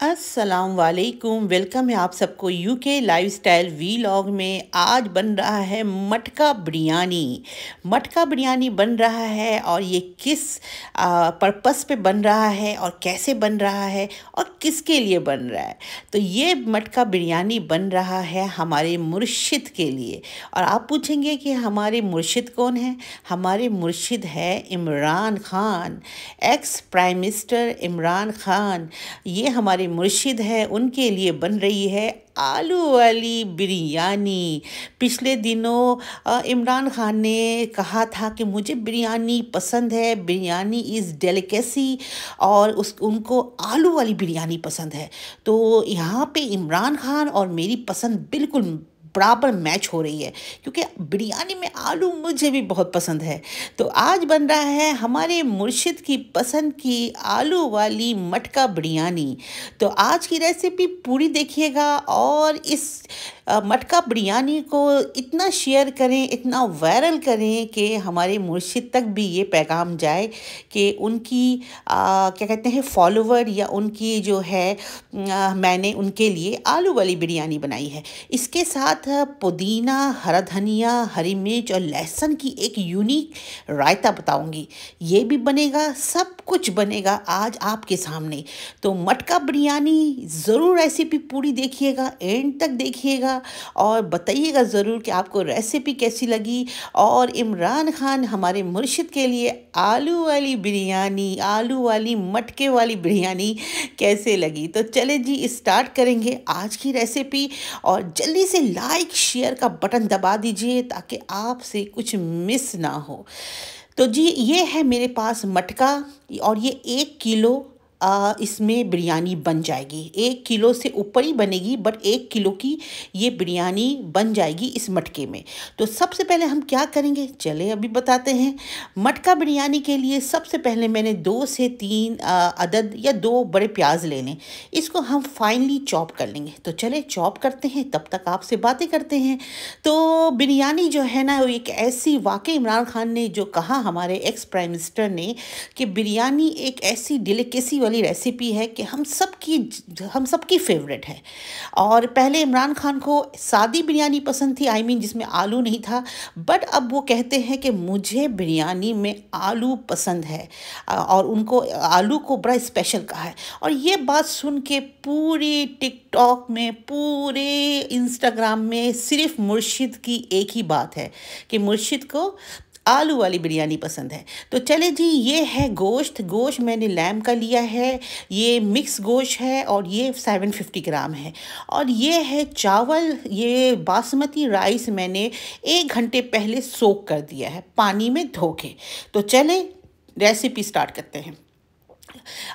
अस्सलाम वालेकुम वेलकम है आप सबको यूके लाइफस्टाइल वीलॉग में। आज बन रहा है मटका बिरयानी। मटका बिरयानी बन रहा है और ये किस पर्पस पे बन रहा है और कैसे बन रहा है और किसके लिए बन रहा है। तो ये मटका बिरयानी बन रहा है हमारे मुर्शिद के लिए। और आप पूछेंगे कि हमारे मुर्शिद कौन है? हमारे मुर्शिद है Imran Khan ex prime minister Imran Khan. ये हमारे मुर्शिद हैं, उनके लिए बन रही है आलू वाली बिरयानी। पिछले दिनों इमरान खान ने कहा था कि मुझे बिरयानी पसंद है, बिरयानी इज़ डेलिकेसी और उस, उनको आलू वाली बिरयानी पसंद है। तो यहाँ पे इमरान खान और मेरी पसंद बिल्कुल बराबर मैच हो रही है। क्योंकि बिरयानी में आलू मुझे भी बहुत पसंद है। तो आज बन रहा है हमारे मुर्शिद की पसंद की आलू वाली मटका बिरयानी। तो आज की रेसिपी पूरी देखिएगा और इस मटका बिरयानी को इतना शेयर करें इतना वायरल करें कि हमारे मुर्शिद तक भी ये पैगाम जाए कि उनकी आ, क्या कहते हैं फॉलोवर या उनकी जो है आ, मैंने उनके लिए आलू वाली बिरयानी बनाई है। इसके साथ पुदीना, हरा धनिया, हरी मिर्च और लहसुन की एक यूनिक रायता बताऊँगी। ये भी बनेगा, सब कुछ बनेगा आज आपके सामने। तो मटका बिरयानी ज़रूर रेसिपी पूरी देखिएगा एंड तक देखिएगा और बताइएगा ज़रूर कि आपको रेसिपी कैसी लगी। और इमरान खान हमारे मुर्शिद के लिए आलू वाली बिरयानी, आलू वाली मटके वाली बिरयानी कैसे लगी? तो चले जी स्टार्ट करेंगे आज की रेसिपी और जल्दी से लाइक शेयर का बटन दबा दीजिए ताकि आपसे कुछ मिस ना हो। तो जी, ये है मेरे पास मटका और ये एक किलो इसमें बिरयानी बन जाएगी। एक किलो से ऊपर ही बनेगी बट एक किलो की ये बिरयानी बन जाएगी इस मटके में। तो सबसे पहले हम क्या करेंगे? चले अभी बताते हैं। मटका बिरयानी के लिए सबसे पहले मैंने दो से तीन अदद या दो बड़े प्याज ले लें। इसको हम फाइनली चॉप कर लेंगे। तो चले चॉप करते हैं, तब तक आपसे बातें करते हैं। तो बिरयानी जो है ना एक ऐसी वाकई इमरान खान ने जो कहा हमारे एक्स प्राइम मिनिस्टर ने कि बिरयानी एक ऐसी डिलिकेसी रेसिपी है कि हम सब की हम सब की फेवरेट है। और पहले इमरान खान को सादी बिरयानी पसंद थी आई I मीन mean, जिसमें आलू नहीं था बट अब वो कहते हैं कि मुझे बिरयानी में आलू पसंद है और उनको आलू को बड़ा स्पेशल कहा है। और ये बात सुन के पूरी टिकटॉक में पूरे इंस्टाग्राम में सिर्फ़ मुर्शिद की एक ही बात है कि मुर्शिद को आलू वाली बिरयानी पसंद है। तो चले जी, ये है गोश्त। गोश्त मैंने लैम का लिया है। ये मिक्स गोश्त है और ये 750 ग्राम है। और ये है चावल। ये बासमती राइस मैंने एक घंटे पहले सोक कर दिया है, पानी में धो के। तो चले, रेसिपी स्टार्ट करते हैं।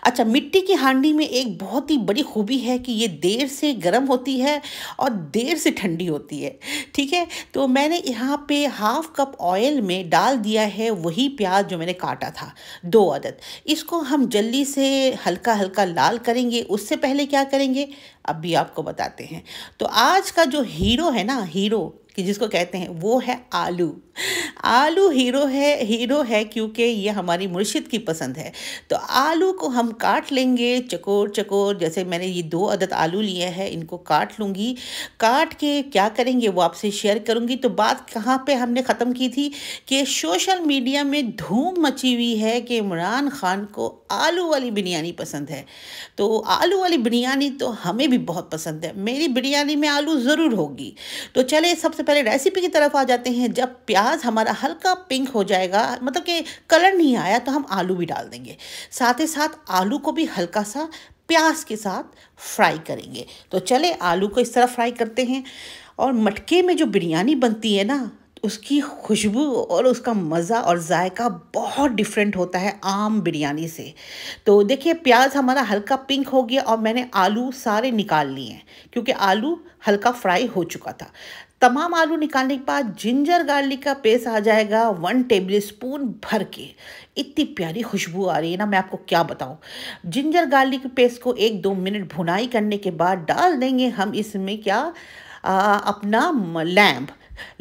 अच्छा मिट्टी की हांडी में एक बहुत ही बड़ी खूबी है कि ये देर से गर्म होती है और देर से ठंडी होती है, ठीक है? तो मैंने यहाँ पे हाफ़ कप ऑयल में डाल दिया है, वही प्याज जो मैंने काटा था, दो अदद। इसको हम जल्दी से हल्का हल्का लाल करेंगे, उससे पहले क्या करेंगे? अब भी आपको बताते हैं। तो आज का जो हीरो है ना, हीरो कि जिसको कहते हैं, वो है आलू। आलू हीरो है हीरो है क्योंकि ये हमारी मुर्शिद की पसंद है। तो आलू को हम काट लेंगे, चकोर चकोर, जैसे मैंने ये दो अदद आलू लिए हैं, इनको काट लूँगी। काट के क्या करेंगे वो आपसे शेयर करूँगी। तो बात कहाँ पे हमने ख़त्म की थी कि सोशल मीडिया में धूम मची हुई है कि इमरान खान को आलू वाली बिरयानी पसंद है। तो आलू वाली बिरयानी तो हमें भी बहुत पसंद है। मेरी बिरयानी में आलू ज़रूर होगी। तो चले सबसे पहले रेसिपी की तरफ़ आ जाते हैं। जब प्याज हमारा हल्का पिंक हो जाएगा मतलब कि कलर नहीं आया तो हम आलू भी डाल देंगे। साथ ही साथ आलू को भी हल्का सा प्याज के साथ फ्राई करेंगे। तो चले, आलू को इस तरह फ्राई करते हैं। और मटके में जो बिरयानी बनती है ना, उसकी खुशबू और उसका मज़ा और जायका बहुत डिफरेंट होता है आम बिरयानी से। तो देखिए, प्याज हमारा हल्का पिंक हो गया और मैंने आलू सारे निकाल लिए हैं, क्योंकि आलू हल्का फ्राई हो चुका था। तमाम आलू निकालने के बाद जिंजर गार्लिक का पेस्ट आ जाएगा वन टेबल स्पून भर के। इतनी प्यारी खुशबू आ रही है ना मैं आपको क्या बताऊँ। जिंजर गार्लिक पेस्ट को एक दो मिनट भुनाई करने के बाद डाल देंगे हम इसमें क्या आ, अपना लैम्प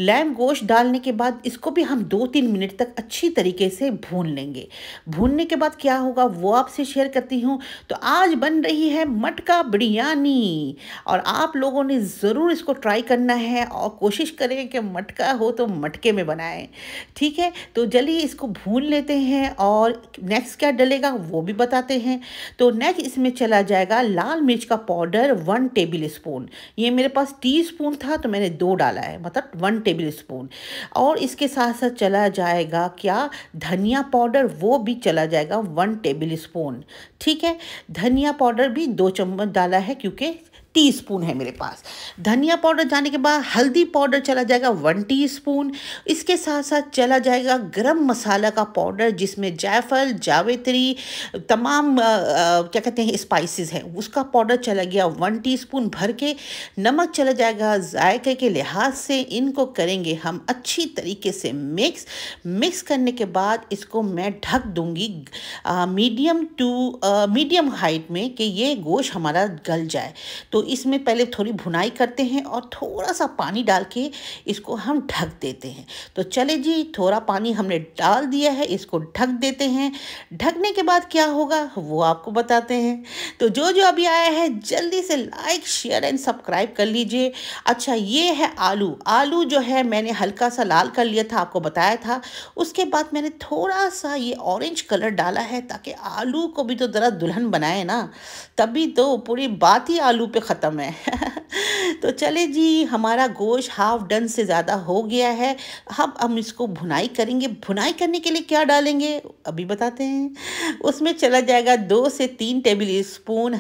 लैम गोश्त डालने के बाद इसको भी हम दो तीन मिनट तक अच्छी तरीके से भून लेंगे। भूनने के बाद क्या होगा, वो आपसे शेयर करती हूँ। तो आज बन रही है मटका बिरयानी। और आप लोगों ने ज़रूर इसको ट्राई करना है और कोशिश करें कि मटका हो तो मटके में बनाएँ। ठीक है? तो जल्दी इसको भून लेते हैं और नेक्स्ट क्या डलेगा, वो भी बताते हैं। तो नेक्स्ट इसमें चला जाएगा लाल मिर्च का पाउडर वन टेबल स्पून। ये मेरे पास टी स्पून था तो मैंने दो डाला है। मतलब वन टेबल स्पून और इसके साथ साथ चला जाएगा क्या? धनिया पाउडर, वो भी चला जाएगा वन टेबल स्पून ठीक है? धनिया पाउडर भी दो चम्मच डाला है क्योंकि टी स्पून है मेरे पास। धनिया पाउडर जाने के बाद हल्दी पाउडर चला जाएगा वन टी स्पून इसके साथ साथ चला जाएगा गरम मसाला का पाउडर जिसमें जायफल जावेत्री तमाम आ, आ, क्या कहते हैं स्पाइसेस हैं। उसका पाउडर चला गया वन टीस्पून भर के। नमक चला जाएगा जायके के लिहाज से। इनको करेंगे हम अच्छी तरीके से मिक्स मिक्स करने के बाद इसको मैं ढक दूँगी मीडियम टू मीडियम हाइट में कि ये गोश्त हमारा गल जाए। तो इसमें पहले थोड़ी भुनाई करते हैं और थोड़ा सा पानी डाल के इसको हम ढक देते हैं। तो चले जी, थोड़ा पानी हमने डाल दिया है, इसको ढक देते हैं। ढकने के बाद क्या होगा, वो आपको बताते हैं। तो जो जो अभी आया है, जल्दी से लाइक शेयर एंड सब्सक्राइब कर लीजिए। अच्छा ये है आलू। आलू जो है, मैंने हल्का सा लाल कर लिया था, आपको बताया था। उसके बाद मैंने थोड़ा सा ये ऑरेंज कलर डाला है, ताकि आलू को भी तो ज़रा दुल्हन बनाए ना, तभी तो पूरी बात ही आलू पे ख़त्म है। तो चले जी हमारा गोश्त हाफ़ डन से ज़्यादा हो गया है। अब हम इसको भुनाई करेंगे। भुनाई करने के लिए क्या डालेंगे? अभी बताते हैं। उसमें चला जाएगा दो से तीन टेबल स्पून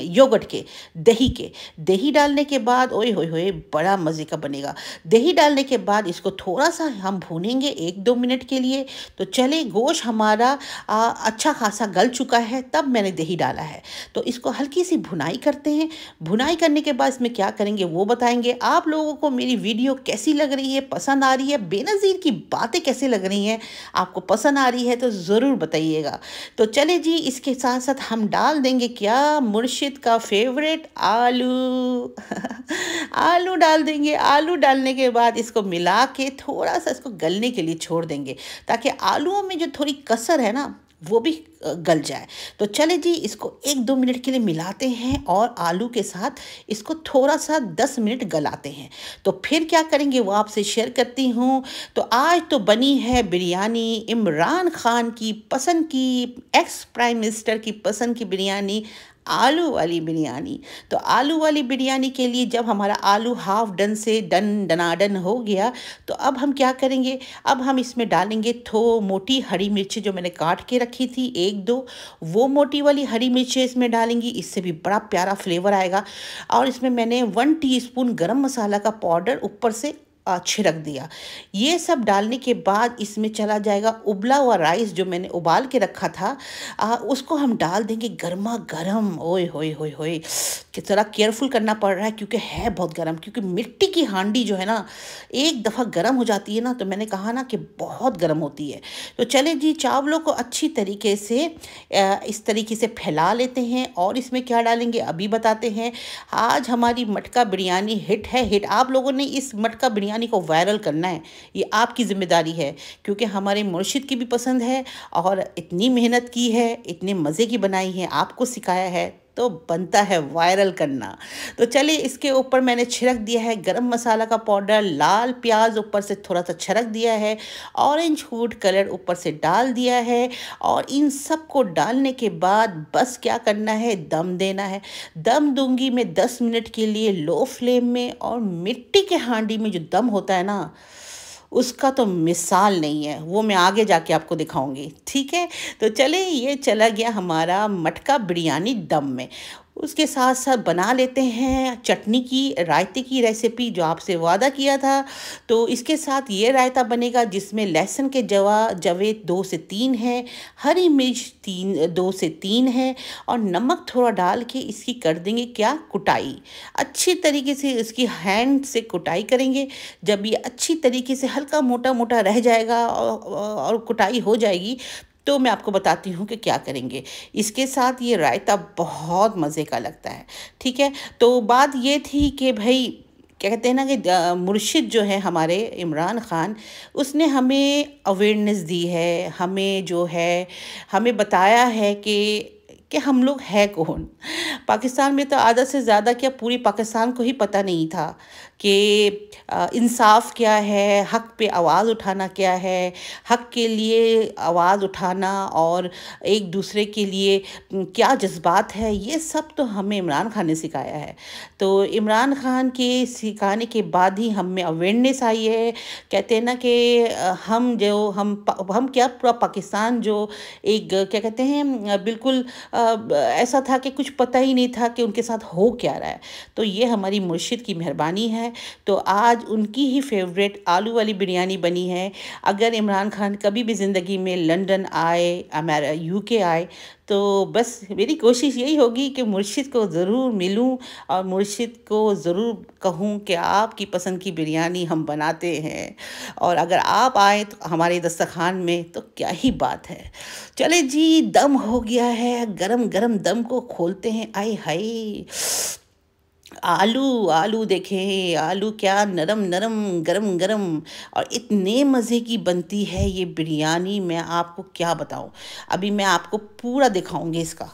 योगट के दही के। दही डालने के बाद ओए होए होए बड़ा मज़े का बनेगा। दही डालने के बाद इसको थोड़ा सा हम भूनेंगे एक दो मिनट के लिए। तो चले गोश्त हमारा आ, अच्छा खासा गल चुका है तब मैंने दही डाला है। तो इसको हल्की सी भुनाई करते हैं। भुनाई करने के बाद इसमें क्या करेंगे वो बताएँगे। आप लोगों को मेरी वीडियो कैसी लग रही है? पसंद आ रही है? बेनज़ीर की बातें कैसे लग रही हैं? आपको पसंद आ रही है तो ज़रूर बताइएगा। तो चले जी, इसके साथ साथ हम डाल देंगे क्या? मुर्शिद का फेवरेट आलू। आलू डाल देंगे। आलू डालने के बाद इसको मिला के थोड़ा सा इसको गलने के लिए छोड़ देंगे। ताकि आलूओं में जो थोड़ी कसर है ना वो भी गल जाए। तो चले जी, इसको एक दो मिनट के लिए मिलाते हैं और आलू के साथ इसको थोड़ा सा दस मिनट गलाते हैं। तो फिर क्या करेंगे, वो आपसे शेयर करती हूँ। तो आज तो बनी है बिरयानी, इमरान खान की पसंद की एक्स प्राइम मिनिस्टर की पसंद की बिरयानी। आलू वाली बिरयानी। तो आलू वाली बिरयानी के लिए जब हमारा आलू हाफ़ डन से डन, डनाडन हो गया तो अब हम क्या करेंगे? अब हम इसमें डालेंगे थो मोटी हरी मिर्ची जो मैंने काट के रखी थी, एक दो। वो मोटी वाली हरी मिर्ची इसमें डालेंगी, इससे भी बड़ा प्यारा फ्लेवर आएगा। और इसमें मैंने वन टीस्पून गरम मसाला का पाउडर ऊपर से छिड़क दिया। ये सब डालने के बाद इसमें चला जाएगा उबला हुआ राइस जो मैंने उबाल के रखा था। आ, उसको हम डाल देंगे गर्मा गर्म। ओए होए होए होए। कि ज़रा केयरफुल करना पड़ रहा है क्योंकि है बहुत गर्म क्योंकि मिट्टी की हांडी जो है ना एक दफ़ा गर्म हो जाती है ना तो मैंने कहा ना कि बहुत गर्म होती है। तो चले जी चावलों को अच्छी तरीके से इस तरीके से फैला लेते हैं और इसमें क्या डालेंगे अभी बताते हैं। आज हमारी मटका बिरयानी हिट है हिट। आप लोगों ने इस मटका बिरयानी बिरयानी को वायरल करना है, ये आपकी ज़िम्मेदारी है, क्योंकि हमारे मुर्शिद की भी पसंद है और इतनी मेहनत की है, इतने मज़े की बनाई है, आपको सिखाया है। तो बनता है वायरल करना। तो चलिए इसके ऊपर मैंने छिड़क दिया है गरम मसाला का पाउडर, लाल प्याज ऊपर से थोड़ा सा छिड़क दिया है, ऑरेंज फ़ूड कलर ऊपर से डाल दिया है और इन सबको डालने के बाद बस क्या करना है, दम देना है। दम दूँगी मैं दस मिनट के लिए लो फ्लेम में और मिट्टी के हांडी में जो दम होता है ना उसका तो मिसाल नहीं है, वो मैं आगे जाके आपको दिखाऊँगी, ठीक है? तो चले ये चला गया हमारा मटका बिरयानी दम में। उसके साथ साथ बना लेते हैं चटनी की रायते की रेसिपी जो आपसे वादा किया था। तो इसके साथ ये रायता बनेगा जिसमें लहसुन के जवा जवे दो से तीन है हरी मिर्च तीन दो से तीन है और नमक थोड़ा डाल के इसकी कर देंगे क्या? कुटाई। अच्छी तरीके से इसकी हैंड से कुटाई करेंगे। जब ये अच्छी तरीके से हल्का मोटा मोटा रह जाएगा और, और कुटाई हो जाएगी तो मैं आपको बताती हूँ कि क्या करेंगे। इसके साथ ये रायता बहुत मज़े का लगता है, ठीक है? तो बात ये थी कि भाई क्या कहते हैं ना कि मुर्शिद जो है हमारे इमरान ख़ान, उसने हमें अवेयरनेस दी है, हमें जो है, हमें बताया है कि कि हम लोग है कौन? पाकिस्तान में तो आधा से ज़्यादा क्या पूरी पाकिस्तान को ही पता नहीं था। कि इंसाफ क्या है, हक पे आवाज़ उठाना क्या है, हक के लिए आवाज़ उठाना और एक दूसरे के लिए क्या जज्बात है, ये सब तो हमें इमरान खान ने सिखाया है। तो इमरान खान के सिखाने के बाद ही हम अवेयरनेस आई है। कहते हैं ना कि हम जो, हम हम क्या पूरा पाकिस्तान जो एक, क्या कहते हैं बिल्कुल ऐसा था कि कुछ पता ही नहीं था कि उनके साथ हो क्या रहा है। तो ये हमारी मुर्शिद की मेहरबानी है। तो आज उनकी ही फेवरेट आलू वाली बिरयानी बनी है। अगर इमरान खान कभी भी ज़िंदगी में लंदन आए अमेर यूके आए तो बस मेरी कोशिश यही होगी कि मुर्शिद को ज़रूर मिलूं और मुर्शिद को ज़रूर कहूँ कि आपकी पसंद की बिरयानी हम बनाते हैं। और अगर आप आए तो हमारे दस्तखान में तो क्या ही बात है। चले जी, दम हो गया है। गरम गरम दम को खोलते हैं। आए हाय। आलू आलू देखें, आलू क्या नरम नरम, गरम गरम और इतने मज़े की बनती है ये बिरयानी, मैं आपको क्या बताऊँ? अभी मैं आपको पूरा दिखाऊँगी इसका।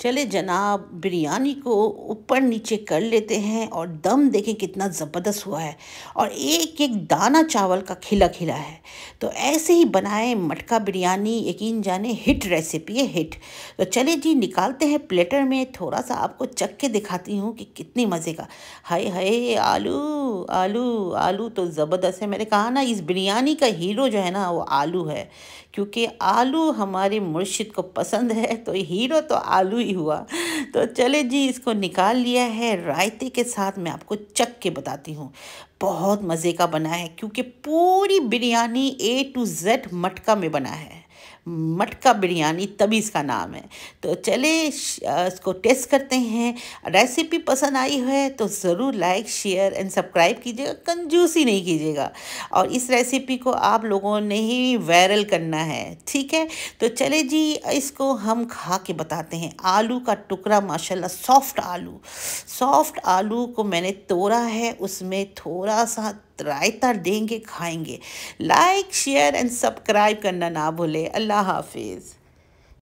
चले जनाब, बिरयानी को ऊपर नीचे कर लेते हैं और दम देखें कितना ज़बरदस्त हुआ है और एक एक दाना चावल का खिला खिला है। तो ऐसे ही बनाएँ मटका बिरयानी, यकीन जाने हिट रेसिपी है, हिट। तो चले जी, निकालते हैं प्लेटर में थोड़ा सा आपको चख के दिखाती हूँ कि कितनी मज़े का। हाय हाय, आलू आलू आलू तो ज़बरदस्त है। मैंने कहा ना, इस बिरयानी का हीरो जो है ना, वो आलू है। क्योंकि आलू हमारे मुर्शिद को पसंद है तो हीरो तो आलू ही हुआ। तो चले जी, इसको निकाल लिया है। रायते के साथ मैं आपको चक के बताती हूँ। बहुत मज़े का बना है, क्योंकि पूरी बिरयानी ए टू जेड मटका में बना है। मटका बिरयानी तभी इसका नाम है। तो चले इसको टेस्ट करते हैं। रेसिपी पसंद आई है तो ज़रूर लाइक, शेयर एंड सब्सक्राइब कीजिएगा, कंजूसी नहीं कीजिएगा। और इस रेसिपी को आप लोगों ने ही वायरल करना है, ठीक है? तो चले जी, इसको हम खा के बताते हैं। आलू का टुकड़ा, माशाल्लाह, सॉफ्ट आलू। सॉफ्ट आलू को मैंने तोड़ा है, उसमें थोड़ा सा रायता देंगे खाएँगे। लाइक शेयर एंड सब्सक्राइब करना ना भूले। अल्लाह हाफिज़।